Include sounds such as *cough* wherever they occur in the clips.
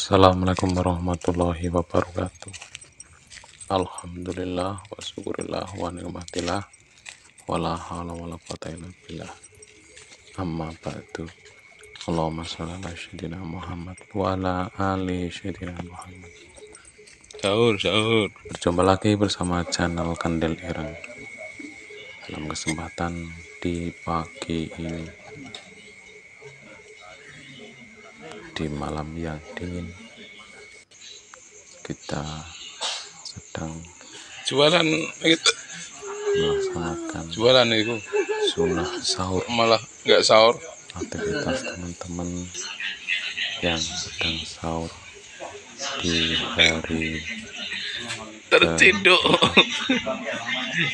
Assalamualaikum warahmatullahi wabarakatuh. Alhamdulillah wa syukurillah wa nikmatillah. Wala hawla wala quwata illa billah. Amma ba'du. Allahumma sholli ala sayyidina Muhammad wa ala ali sayyidina Muhammad. Sahur sahur. Berjumpa lagi bersama channel Kandil Ireng. Dalam kesempatan di pagi ini di malam yang dingin. Kita sedang jualan itu. melaksanakan jualan itu. sunnah sahur. Malah nggak sahur. Aktivitas teman-teman yang sedang sahur di hari terciduk.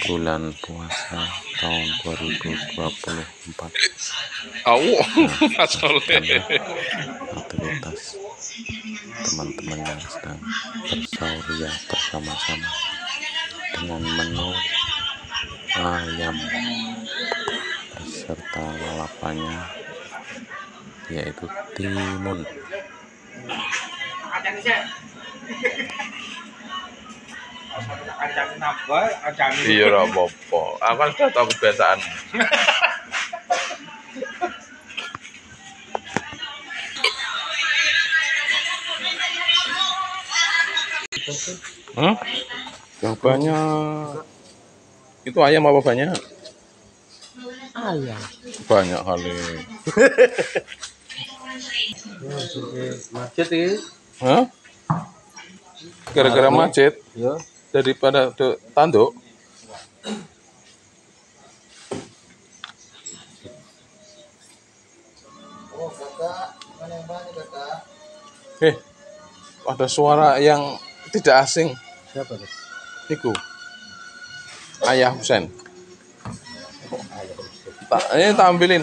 bulan puasa tahun 2024 awu asoleh aktivitas teman-teman yang sedang bersahur ya bersama-sama dengan menu ayam beserta lalapannya yaitu timun iya ora apa-apa. Aku kan sudah tahu kebiasaan. Hah? Yang banyak. Itu ayam apa banyak? ayam. Banyak kali. macet ini Hah? Gara-gara macet ya daripada de- tanduk. Eh, ada suara yang tidak asing. siapa tuh Niku. Ayah Husen. Tak, ini tampilin.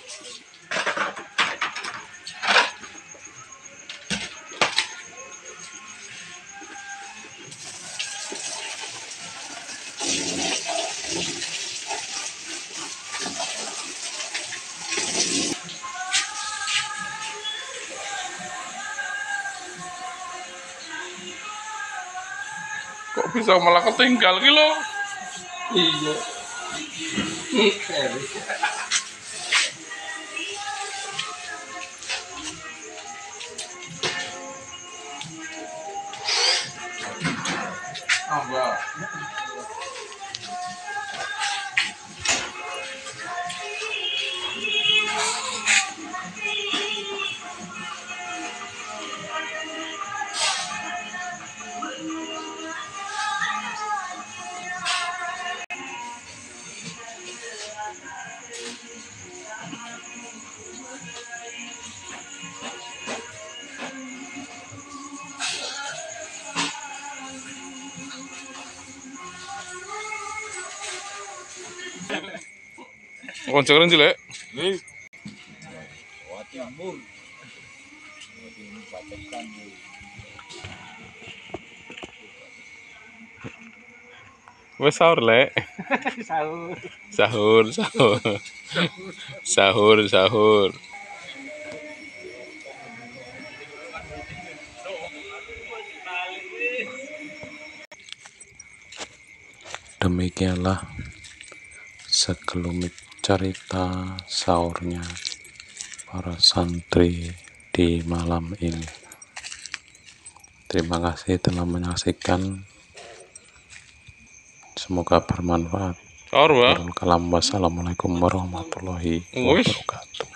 bisa malah ketinggal loh? iya Konco keren jelek. Wes sahur lek. *laughs* sahur Sahur, sahur. Sahur, sahur. demikianlah sekelumit cerita sahurnya para santri di malam ini. Terima kasih telah menyaksikan. Semoga bermanfaat. Sahur. Wassalamualaikum warahmatullahi wabarakatuh